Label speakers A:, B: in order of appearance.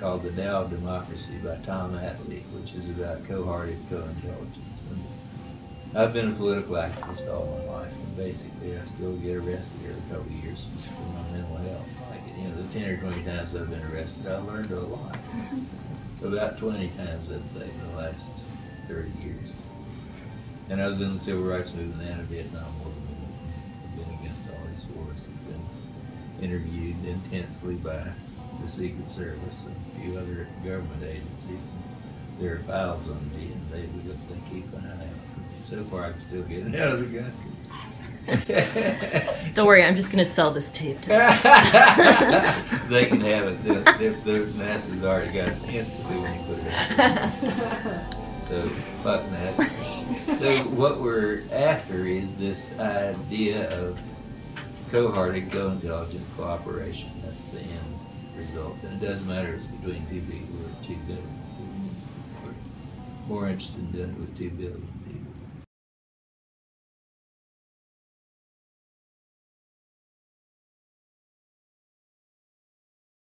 A: called The Tao of Democracy by Tom Atlee, which is about co-hearted co-intelligence. And I've been a political activist all my life, and basically I still get arrested every couple of years for my mental health. Like, you know, the ten or twenty times I've been arrested, I've learned a lot. About twenty times, I'd say, in the last thirty years. And I was in the civil rights movement and the Vietnam War movement. I've been against all these wars. I've been interviewed intensely by the Secret Service and a few other government agencies. There are files on me and they, they keep an eye out for me. So far, I can still get it out of the country.
B: Don't worry, I'm just gonna sell this tape. To them.
A: they can have it. The, the, NASA's already got it instantly when you put it out. So, fuck NASA. So, what we're after is this idea of co-hearted, co-intelligent cooperation. That's the end result. And it doesn't matter if it's between two people or two billion. We're more interested in doing it with two billion people.